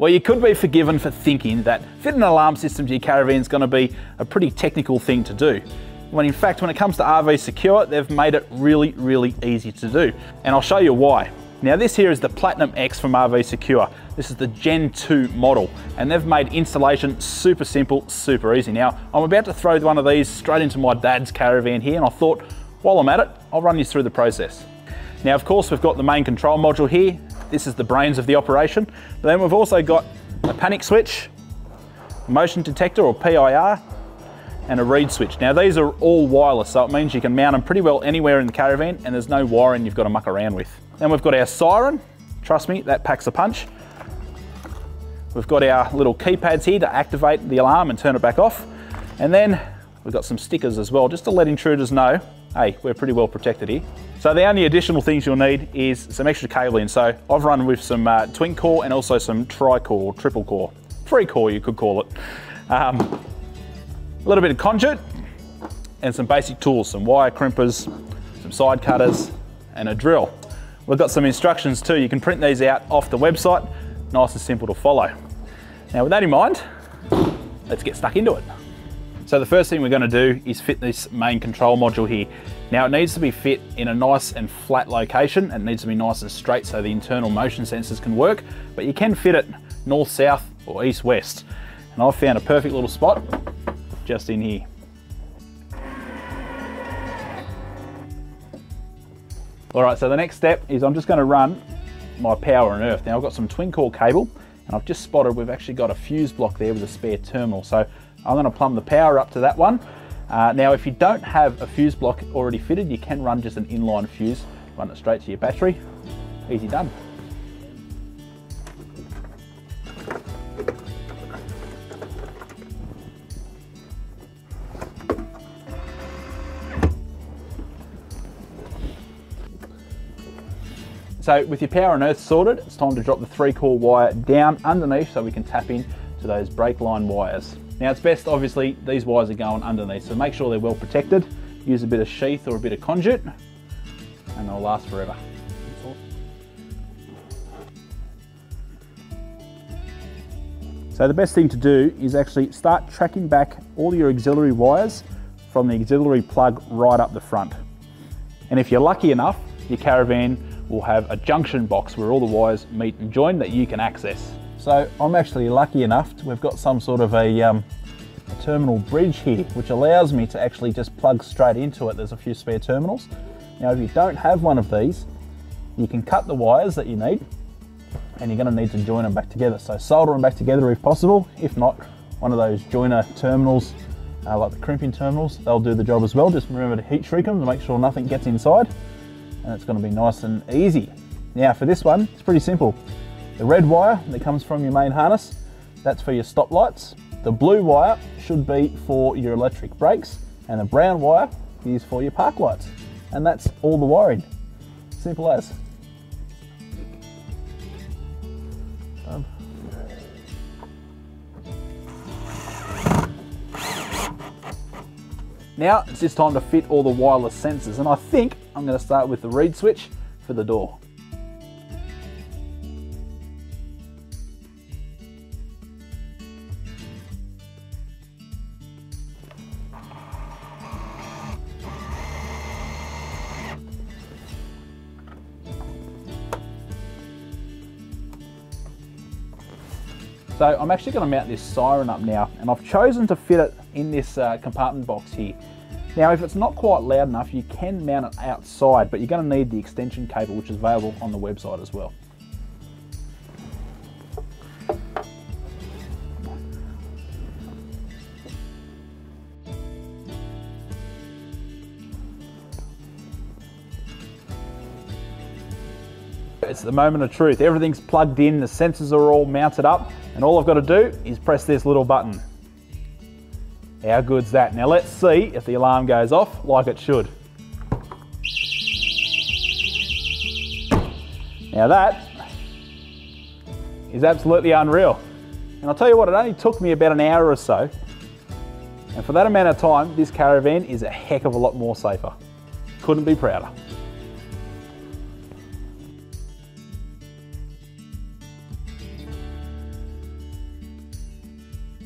Well, you could be forgiven for thinking that fitting an alarm system to your caravan is going to be a pretty technical thing to do. When in fact, when it comes to RV Secure, they've made it really, really easy to do. And I'll show you why. Now this here is the Platinum X from RV Secure. This is the Gen 2 model, and they've made installation super simple, super easy. Now, I'm about to throw one of these straight into my dad's caravan here, and I thought, while I'm at it, I'll run you through the process. Now, of course, we've got the main control module here, this is the brains of the operation. But then we've also got a panic switch, a motion detector or PIR, and a reed switch. Now these are all wireless, so it means you can mount them pretty well anywhere in the caravan and there's no wiring you've got to muck around with. Then we've got our siren. Trust me, that packs a punch. We've got our little keypads here to activate the alarm and turn it back off. And then we've got some stickers as well, just to let intruders know, hey, we're pretty well protected here. So the only additional things you'll need is some extra cabling. So I've run with some uh, twin core and also some tri-core, triple core, three core you could call it. Um, a little bit of conduit and some basic tools, some wire crimpers, some side cutters and a drill. We've got some instructions too. You can print these out off the website. Nice and simple to follow. Now with that in mind, let's get stuck into it. So the first thing we're going to do is fit this main control module here. Now it needs to be fit in a nice and flat location. It needs to be nice and straight so the internal motion sensors can work, but you can fit it north-south or east-west. And I've found a perfect little spot just in here. All right, so the next step is I'm just gonna run my power and earth. Now I've got some twin core cable and I've just spotted we've actually got a fuse block there with a spare terminal. So I'm going to plumb the power up to that one. Uh, now if you don't have a fuse block already fitted, you can run just an inline fuse, run it straight to your battery. Easy done. So with your power and earth sorted, it's time to drop the three core wire down underneath so we can tap in to those brake line wires. Now it's best, obviously, these wires are going underneath, so make sure they're well protected. Use a bit of sheath or a bit of conduit, and they'll last forever. So the best thing to do is actually start tracking back all your auxiliary wires from the auxiliary plug right up the front. And if you're lucky enough, your caravan will have a junction box where all the wires meet and join that you can access. So I'm actually lucky enough, to, we've got some sort of a, um, a, terminal bridge here, which allows me to actually just plug straight into it. There's a few spare terminals. Now, if you don't have one of these, you can cut the wires that you need, and you're gonna need to join them back together. So solder them back together if possible. If not, one of those joiner terminals, uh, like the crimping terminals, they'll do the job as well. Just remember to heat shrink them to make sure nothing gets inside, and it's gonna be nice and easy. Now for this one, it's pretty simple. The red wire that comes from your main harness, that's for your stop lights. The blue wire should be for your electric brakes and the brown wire is for your park lights. And that's all the wiring. Simple as. Now it's just time to fit all the wireless sensors and I think I'm going to start with the reed switch for the door. So I'm actually going to mount this siren up now and I've chosen to fit it in this uh, compartment box here. Now if it's not quite loud enough you can mount it outside but you're going to need the extension cable which is available on the website as well. It's the moment of truth. Everything's plugged in, the sensors are all mounted up, and all I've got to do is press this little button. How good's that? Now let's see if the alarm goes off like it should. Now that is absolutely unreal. And I'll tell you what, it only took me about an hour or so. And for that amount of time, this caravan is a heck of a lot more safer. Couldn't be prouder.